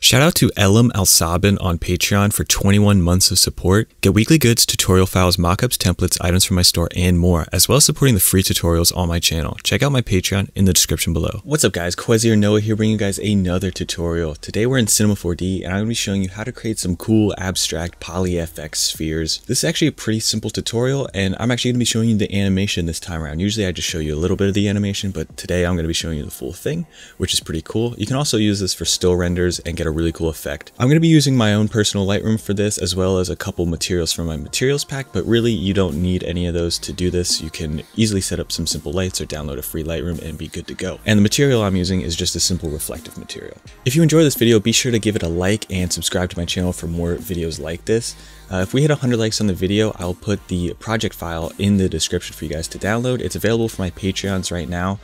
Shout out to Elam Al Sabin on Patreon for 21 months of support. Get weekly goods, tutorial files, mockups, templates, items from my store, and more, as well as supporting the free tutorials on my channel. Check out my Patreon in the description below. What's up guys, Qehzy Noah here bringing you guys another tutorial. Today we're in Cinema 4D and I'm going to be showing you how to create some cool abstract polyFX spheres. This is actually a pretty simple tutorial and I'm actually going to be showing you the animation this time around. Usually I just show you a little bit of the animation, but today I'm going to be showing you the full thing, which is pretty cool. You can also use this for still renders and get a really cool effect. I'm going to be using my own personal Lightroom for this as well as a couple materials from my materials pack, but really you don't need any of those to do this. You can easily set up some simple lights or download a free Lightroom and be good to go. And the material I'm using is just a simple reflective material. If you enjoy this video, be sure to give it a like and subscribe to my channel for more videos like this. Uh, if we hit 100 likes on the video, I'll put the project file in the description for you guys to download. It's available for my Patreons right now.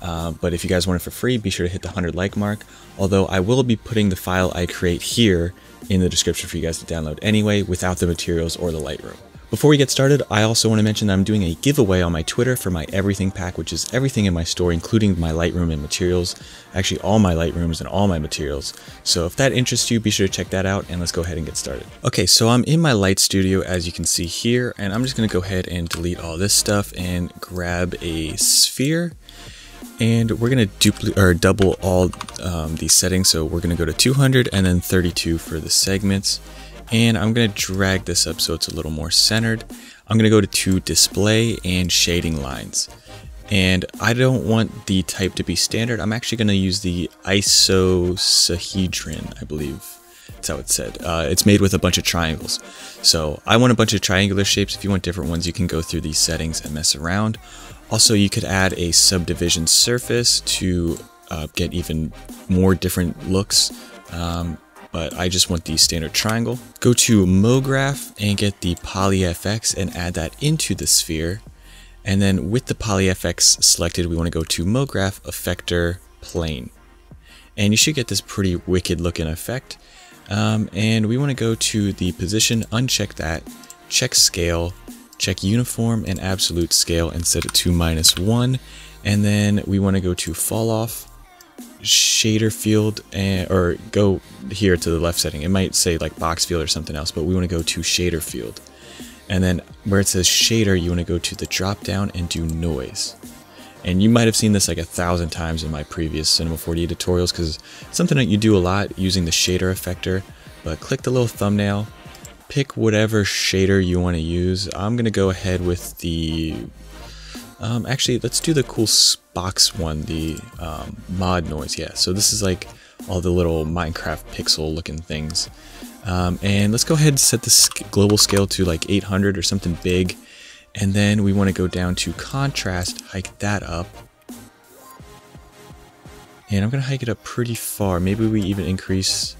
Uh, but if you guys want it for free, be sure to hit the 100 like mark. Although I will be putting the file I create here in the description for you guys to download anyway without the materials or the Lightroom. Before we get started, I also want to mention that I'm doing a giveaway on my Twitter for my everything pack, which is everything in my store, including my Lightroom and materials. Actually, all my Lightrooms and all my materials. So if that interests you, be sure to check that out and let's go ahead and get started. Okay, so I'm in my Light Studio as you can see here, and I'm just going to go ahead and delete all this stuff and grab a sphere and we're to duplicate or double all um, these settings so we're to go to 200 and then 32 for the segments and I'm to drag this up so it's a little more centered I'm to go to, to display and shading lines and I don't want the type to be standard I'm actually to use the icosahedron I believe that's how it's said. Uh, it's made with a bunch of triangles. So I want a bunch of triangular shapes. If you want different ones, you can go through these settings and mess around. Also, you could add a subdivision surface to uh, get even more different looks. Um, but I just want the standard triangle. Go to MoGraph and get the PolyFX and add that into the sphere. And then with the PolyFX selected, we want to go to MoGraph Effector Plain. And you should get this pretty wicked looking effect. Um, and we want to go to the position, uncheck that, check scale, check uniform and absolute scale and set it to minus one. And then we want to go to fall off shader field and or go here to the left setting. It might say like box field or something else, but we want to go to shader field. And then where it says shader, you want to go to the drop down and do noise. And you might have seen this like a thousand times in my previous Cinema 4D tutorials because it's something that you do a lot using the shader effector. But click the little thumbnail, pick whatever shader you want to use. I'm going to go ahead with the... Um, actually, let's do the cool box one, the um, mod noise. Yeah, so this is like all the little Minecraft pixel looking things. Um, and let's go ahead and set the global scale to like 800 or something big. And then we want to go down to contrast, hike that up. And I'm going to hike it up pretty far. Maybe we even increase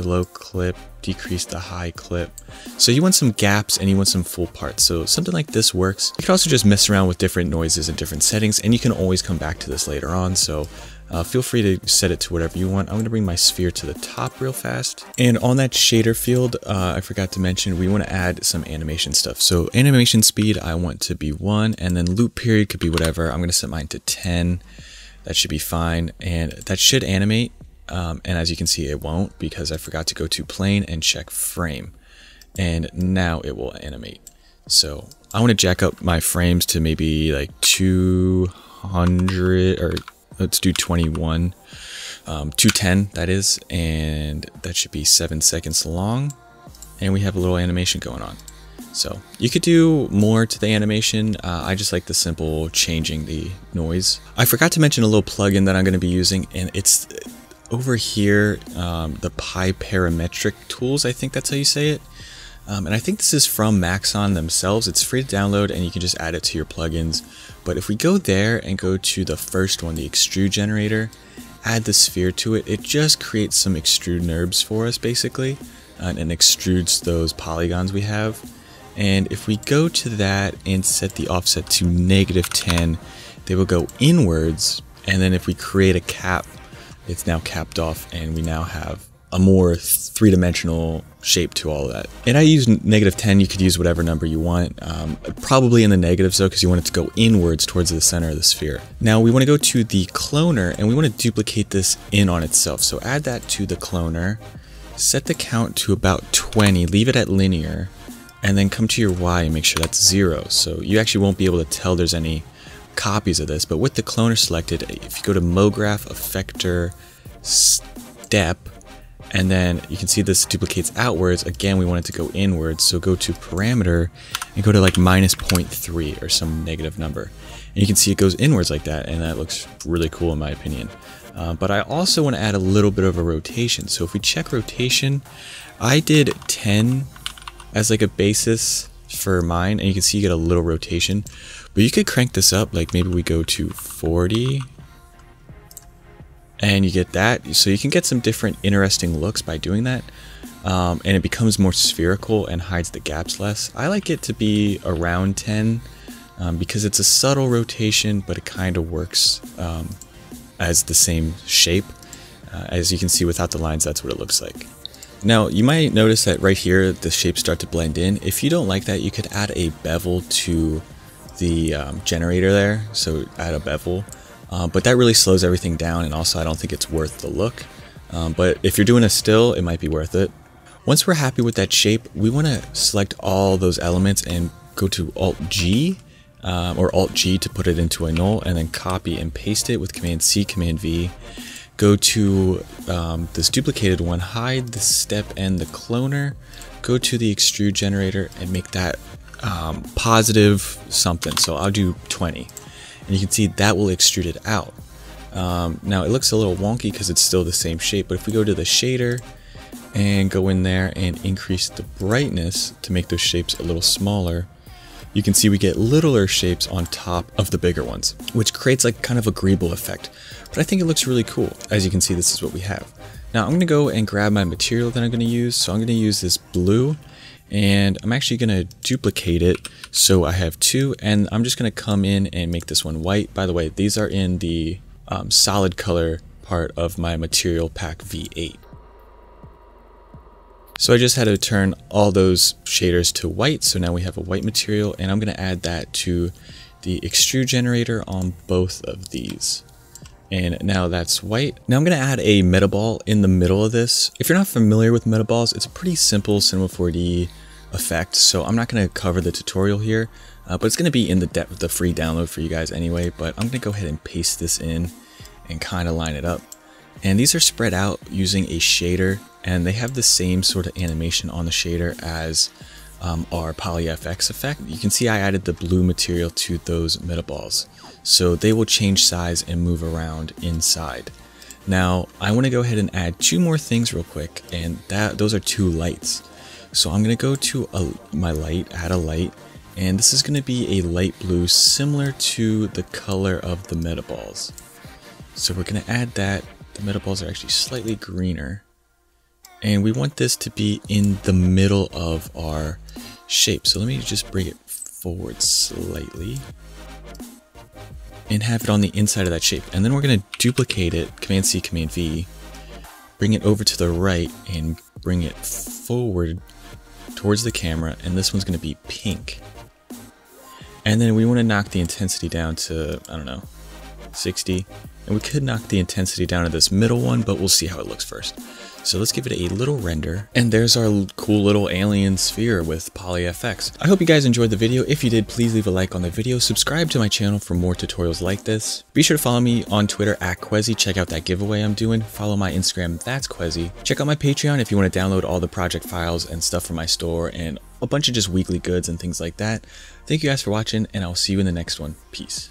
the low clip, decrease the high clip. So you want some gaps and you want some full parts. So something like this works. You can also just mess around with different noises and different settings and you can always come back to this later on. So uh, feel free to set it to whatever you want. I'm going to bring my sphere to the top real fast. And on that shader field, uh, I forgot to mention, we want to add some animation stuff. So animation speed, I want to be 1, and then loop period could be whatever. I'm going to set mine to 10. That should be fine. And that should animate. Um, and as you can see, it won't because I forgot to go to plain and check frame. And now it will animate. So I want to jack up my frames to maybe like 200 or let's do 21 um, 210 that is. And that should be seven seconds long. And we have a little animation going on. So you could do more to the animation. Uh, I just like the simple changing the noise. I forgot to mention a little plugin that I'm going to be using and it's over here um, the Py Parametric tools I think that's how you say it um, and I think this is from Maxon themselves. It's free to download and you can just add it to your plugins. But if we go there and go to the first one, the extrude generator, add the sphere to it, it just creates some extrude NURBS for us basically and, and extrudes those polygons we have. And if we go to that and set the offset to negative 10, they will go inwards. And then if we create a cap, it's now capped off and we now have a more three-dimensional shape to all of that. And I use negative 10, you could use whatever number you want, um, probably in the negatives though, because you want it to go inwards towards the center of the sphere. Now we want to go to the cloner and we want to duplicate this in on itself. So add that to the cloner, set the count to about 20, leave it at linear, and then come to your Y and make sure that's zero. So you actually won't be able to tell there's any copies of this, but with the cloner selected, if you go to MoGraph, Effector, Step, and then you can see this duplicates outwards. Again, we want it to go inwards, so go to parameter and go to like minus 0.3 or some negative number. And you can see it goes inwards like that, and that looks really cool in my opinion. Uh, but I also want to add a little bit of a rotation. So if we check rotation, I did 10 as like a basis for mine, and you can see you get a little rotation. But you could crank this up, like maybe we go to 40 and you get that. So you can get some different interesting looks by doing that. Um, and it becomes more spherical and hides the gaps less. I like it to be around 10 um, because it's a subtle rotation, but it kind of works um, as the same shape. Uh, as you can see without the lines, that's what it looks like. Now, you might notice that right here, the shapes start to blend in. If you don't like that, you could add a bevel to the um, generator there. So add a bevel. Uh, but that really slows everything down and also I don't think it's worth the look. Um, but if you're doing a still, it might be worth it. Once we're happy with that shape, we want to select all those elements and go to Alt G um, or Alt G to put it into a null and then copy and paste it with Command C, Command V. Go to um, this duplicated one, hide the step and the cloner, go to the extrude generator and make that um, positive something. So I'll do 20 and you can see that will extrude it out. Um, now it looks a little wonky because it's still the same shape, but if we go to the shader and go in there and increase the brightness to make those shapes a little smaller, you can see we get littler shapes on top of the bigger ones, which creates like kind of a greeble effect. But I think it looks really cool. As you can see, this is what we have. Now I'm going to go and grab my material that I'm going to use. So I'm going to use this blue and I'm actually going to duplicate it so I have two and I'm just going to come in and make this one white. By the way, these are in the um, solid color part of my material pack V8. So I just had to turn all those shaders to white. So now we have a white material and I'm going to add that to the extrude generator on both of these. And now that's white. Now I'm to add a metaball in the middle of this. If you're not familiar with metaballs, it's a pretty simple Cinema 4D effect. So I'm not to cover the tutorial here, uh, but it's to be in the, depth of the free download for you guys anyway. But I'm to go ahead and paste this in and kind of line it up. And these are spread out using a shader and they have the same sort of animation on the shader as um, our PolyFX effect. You can see I added the blue material to those metaballs. So they will change size and move around inside. Now I want to go ahead and add two more things real quick and that those are two lights. So I'm going to go to a, my light, add a light, and this is going to be a light blue similar to the color of the metaballs. So we're going to add that. The metaballs are actually slightly greener. And we want this to be in the middle of our shape. So let me just bring it forward slightly and have it on the inside of that shape. And then we're going to duplicate it, Command C, Command V, bring it over to the right and bring it forward towards the camera and this one's going to be pink. And then we want to knock the intensity down to, I don't know, 60. And we could knock the intensity down to this middle one, but we'll see how it looks first. So let's give it a little render. And there's our cool little alien sphere with PolyFX. I hope you guys enjoyed the video. If you did, please leave a like on the video. Subscribe to my channel for more tutorials like this. Be sure to follow me on Twitter at Qehzy. Check out that giveaway I'm doing. Follow my Instagram, that's Qehzy. Check out my Patreon if you want to download all the project files and stuff from my store and a bunch of just weekly goods and things like that. Thank you guys for watching and I'll see you in the next one. Peace.